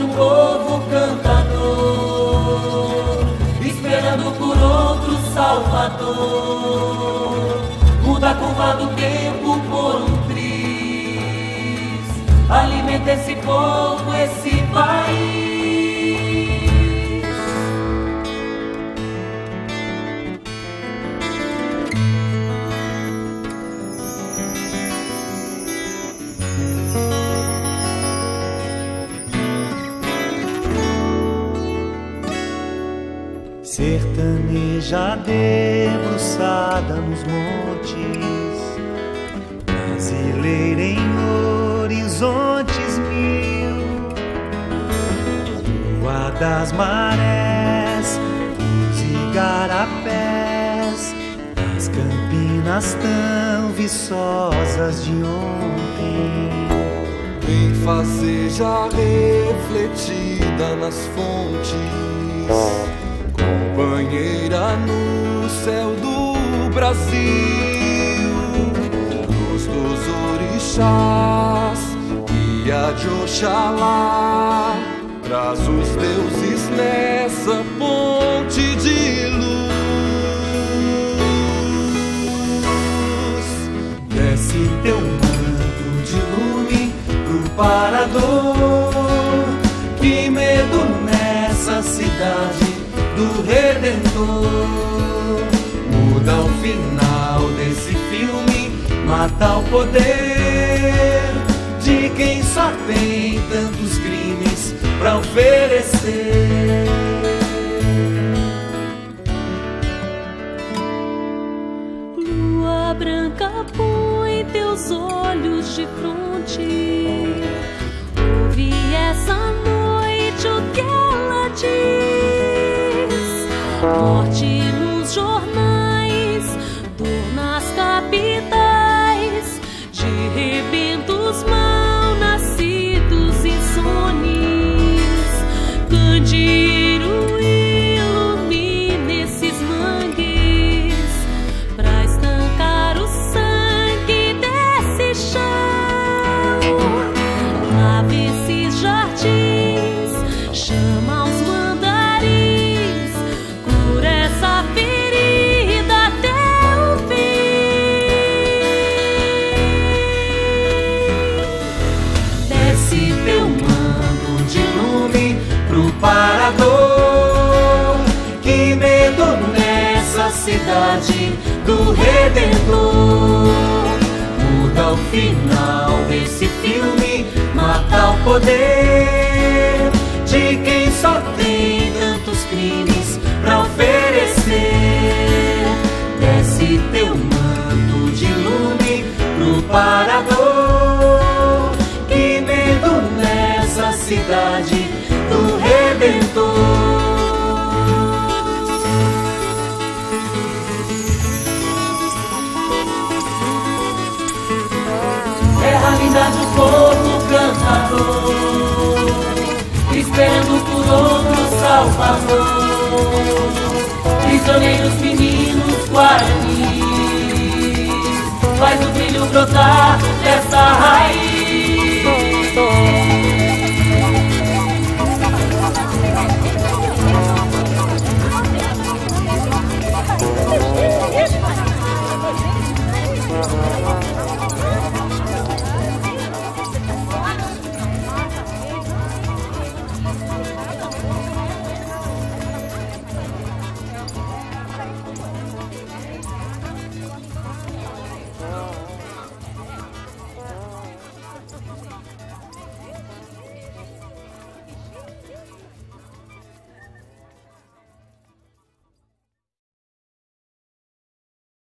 um povo cantador, esperando por outro Salvador. Muda a curva do tempo por um triz, alimenta esse povo, esse país. Sertaneja debruçada nos montes, brasileira em horizontes mil, Rua das Marés, os igarapés, as campinas tão viçosas de ontem. Vem fazer já refletida nas fontes Brasil, luz dos orixás, guia de Oxalá, traz os deuses nessa ponte de luz. Desce teu manto de lume pro parador, que medo nessa cidade do Redentor. Muda o final desse filme, mata o poder de quem só tem tantos crimes pra oferecer. Lua branca, põe teus olhos de fronte. Ouve essa noite o que ela diz. Morte nos cidade do Redentor. Muda o final desse filme, mata o poder de quem só tem tantos crimes pra oferecer. Desce teu manto de lume pro parador. Que medo nessa cidade linda do povo cantador, esperando por outro Salvador. Prisioneiros, meninos, guaranis, faz o brilho brotar dessa raiz.